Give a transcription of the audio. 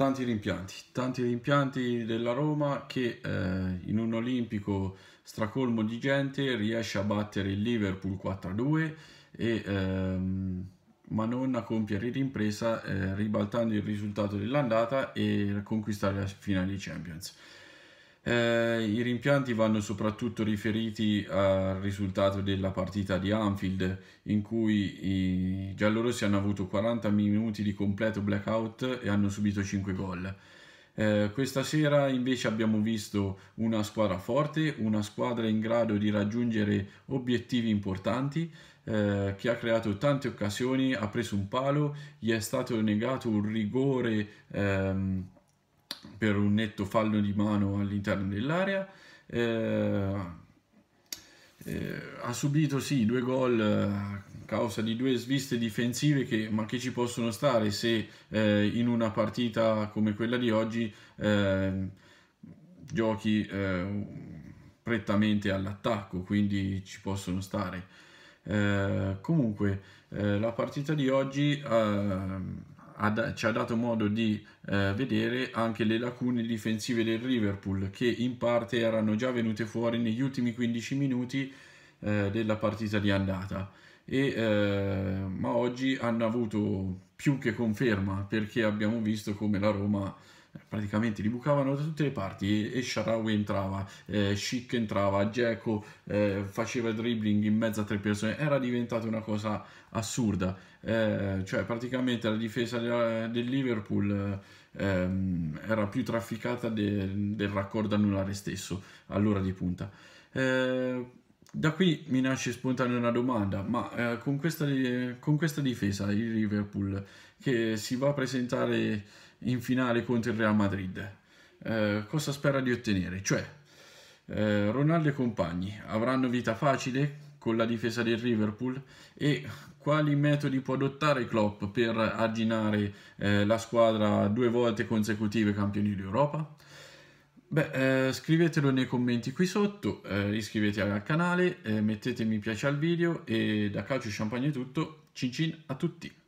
Tanti rimpianti, tanti rimpianti della Roma che eh, in un olimpico stracolmo di gente riesce a battere il Liverpool 4-2 e ehm, ma non a compiere l'impresa eh, ribaltando il risultato dell'andata e conquistare la finale di Champions. Eh, I rimpianti vanno soprattutto riferiti al risultato della partita di Anfield in cui i giallorossi hanno avuto 40 minuti di completo blackout e hanno subito 5 gol. Eh, questa sera invece abbiamo visto una squadra forte, una squadra in grado di raggiungere obiettivi importanti, eh, che ha creato tante occasioni, ha preso un palo, gli è stato negato un rigore ehm, per un netto fallo di mano all'interno dell'area. Eh, eh, ha subito sì due gol eh, a causa di due sviste difensive che, ma che ci possono stare se eh, in una partita come quella di oggi eh, giochi eh, prettamente all'attacco, quindi ci possono stare. comunque la partita di oggi ha, ci ha dato modo di eh, vedere anche le lacune difensive del Liverpool che in parte erano già venute fuori negli ultimi 15 minuti eh, della partita di andata. E, eh, ma oggi hanno avuto più che conferma perché abbiamo visto come la Roma praticamente li bucavano da tutte le parti e Sharawi entrava, eh, Chic entrava, Dzeko eh, faceva dribbling in mezzo a tre persone, era diventata una cosa assurda, eh, cioè praticamente la difesa del, del Liverpool ehm, era più trafficata de, del raccordo anulare stesso all'ora di punta. Eh, da qui mi nasce spontanea una domanda, ma eh, con, questa, con questa difesa il Liverpool che si va a presentare in finale contro il Real Madrid. Eh, cosa spera di ottenere? Cioè, eh, Ronaldo e compagni avranno vita facile con la difesa del Liverpool e quali metodi può adottare Klopp per arginare eh, la squadra due volte consecutive campioni d'Europa? Beh, eh, scrivetelo nei commenti qui sotto, eh, iscrivetevi al canale, eh, mettete mi piace al video e da Calcio Champagne è tutto, cin cin a tutti!